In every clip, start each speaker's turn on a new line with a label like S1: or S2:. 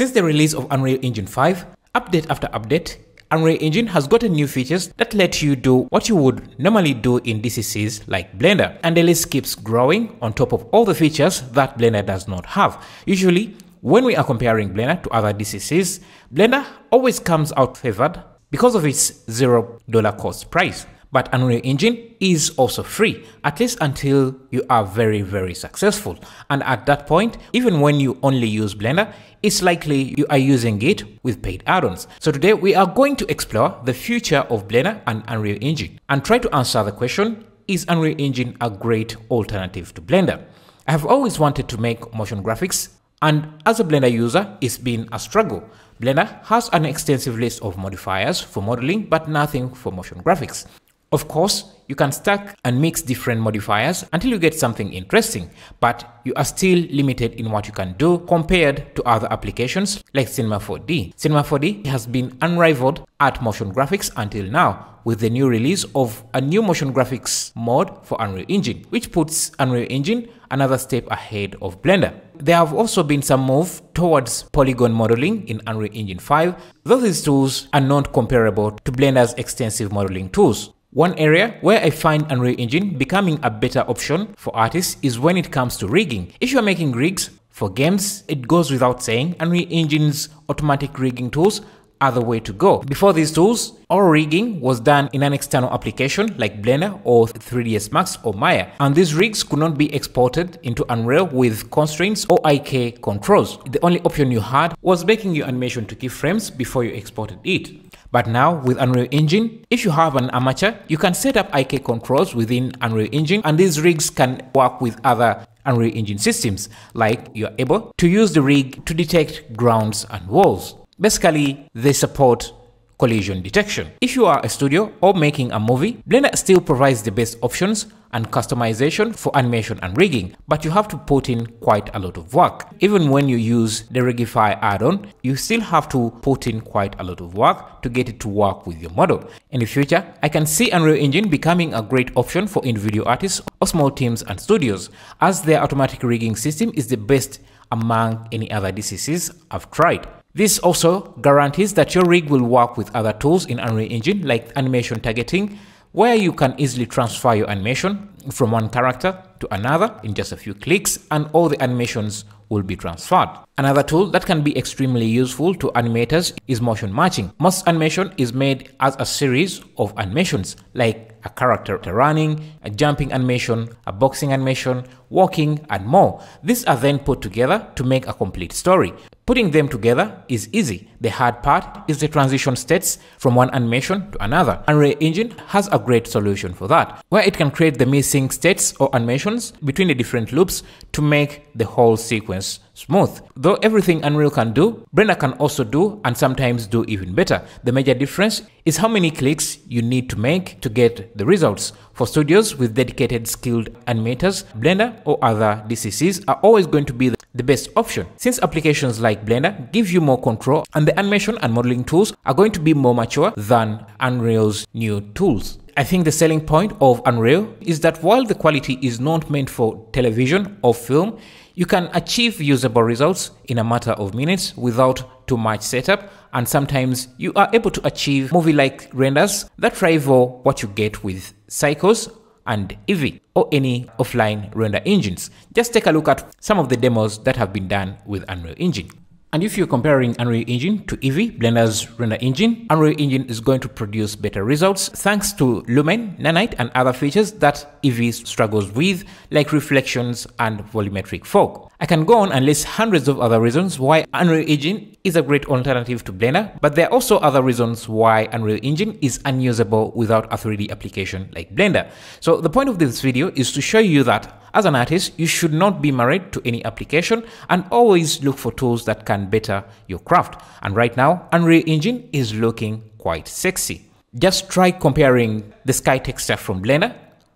S1: Since the release of Unreal Engine 5, update after update, Unreal Engine has gotten new features that let you do what you would normally do in DCCs like Blender, and the list keeps growing on top of all the features that Blender does not have. Usually, when we are comparing Blender to other DCCs, Blender always comes out favored because of its $0 cost price. But Unreal Engine is also free, at least until you are very, very successful. And at that point, even when you only use Blender, it's likely you are using it with paid add-ons. So today we are going to explore the future of Blender and Unreal Engine and try to answer the question, is Unreal Engine a great alternative to Blender? I have always wanted to make motion graphics and as a Blender user, it's been a struggle. Blender has an extensive list of modifiers for modeling, but nothing for motion graphics. Of course, you can stack and mix different modifiers until you get something interesting, but you are still limited in what you can do compared to other applications like Cinema 4D. Cinema 4D has been unrivaled at motion graphics until now with the new release of a new motion graphics mode for Unreal Engine, which puts Unreal Engine another step ahead of Blender. There have also been some move towards polygon modeling in Unreal Engine 5, though these tools are not comparable to Blender's extensive modeling tools. One area where I find Unreal Engine becoming a better option for artists is when it comes to rigging. If you are making rigs for games, it goes without saying Unreal Engine's automatic rigging tools are the way to go. Before these tools, all rigging was done in an external application like Blender or 3ds Max or Maya, and these rigs could not be exported into Unreal with constraints or IK controls. The only option you had was making your animation to keyframes before you exported it. But now with Unreal Engine, if you have an armature, you can set up IK controls within Unreal Engine and these rigs can work with other Unreal Engine systems, like you're able to use the rig to detect grounds and walls. Basically, they support collision detection. If you are a studio or making a movie, Blender still provides the best options and customization for animation and rigging, but you have to put in quite a lot of work. Even when you use the Rigify add-on, you still have to put in quite a lot of work to get it to work with your model. In the future, I can see Unreal Engine becoming a great option for individual artists or small teams and studios, as their automatic rigging system is the best among any other DCCs I've tried. This also guarantees that your rig will work with other tools in Unreal Engine like animation targeting, where you can easily transfer your animation from one character to another in just a few clicks and all the animations will be transferred. Another tool that can be extremely useful to animators is motion matching. Most animation is made as a series of animations like a character running, a jumping animation, a boxing animation, walking, and more. These are then put together to make a complete story. Putting them together is easy. The hard part is the transition states from one animation to another. Unreal Engine has a great solution for that, where it can create the missing states or animations between the different loops to make the whole sequence smooth. Though everything Unreal can do, Blender can also do and sometimes do even better. The major difference is how many clicks you need to make to get the results. For studios with dedicated skilled animators, Blender or other DCCs are always going to be the best option. Since applications like Blender give you more control and the animation and modeling tools are going to be more mature than Unreal's new tools. I think the selling point of Unreal is that while the quality is not meant for television or film, you can achieve usable results in a matter of minutes without too much setup and sometimes you are able to achieve movie-like renders that rival what you get with Cycles and Eevee or any offline render engines. Just take a look at some of the demos that have been done with Unreal Engine. And if you're comparing Unreal Engine to Eevee, Blender's render engine, Unreal Engine is going to produce better results thanks to Lumen, Nanite, and other features that Eevee struggles with, like reflections and volumetric fog. I can go on and list hundreds of other reasons why Unreal Engine is a great alternative to Blender, but there are also other reasons why Unreal Engine is unusable without a 3D application like Blender. So the point of this video is to show you that as an artist, you should not be married to any application and always look for tools that can better your craft. And right now, Unreal Engine is looking quite sexy. Just try comparing the sky texture from Blender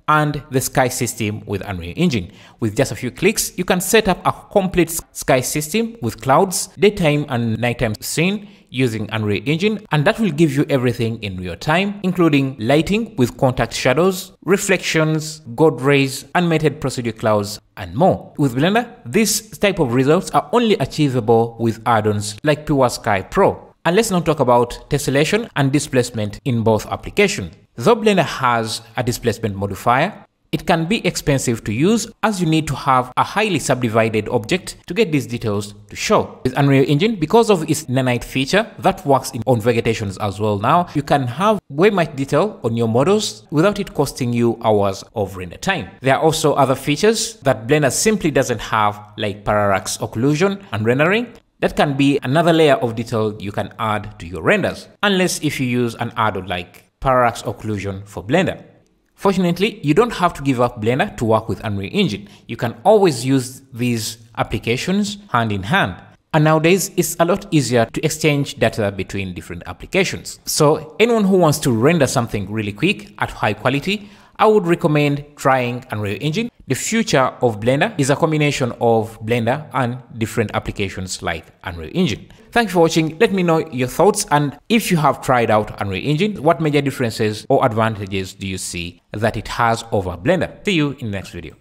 S1: and the sky system with Unreal Engine. With just a few clicks, you can set up a complete sky system with clouds, daytime and nighttime scene using Unreal Engine and that will give you everything in real time, including lighting with contact shadows, reflections, God rays, animated procedure clouds, and more. With Blender, this type of results are only achievable with add-ons like Pure Sky Pro. And let's not talk about tessellation and displacement in both applications. Though Blender has a displacement modifier, it can be expensive to use as you need to have a highly subdivided object to get these details to show. With Unreal Engine, because of its nanite feature that works in, on vegetations as well now, you can have way much detail on your models without it costing you hours of render time. There are also other features that Blender simply doesn't have like parallax occlusion and rendering that can be another layer of detail you can add to your renders, unless if you use an add-on like parallax occlusion for Blender. Fortunately, you don't have to give up Blender to work with Unreal Engine. You can always use these applications hand in hand. And nowadays, it's a lot easier to exchange data between different applications. So anyone who wants to render something really quick at high quality, I would recommend trying Unreal Engine. The future of Blender is a combination of Blender and different applications like Unreal Engine. Thanks for watching. Let me know your thoughts and if you have tried out Unreal Engine, what major differences or advantages do you see that it has over Blender? See you in the next video.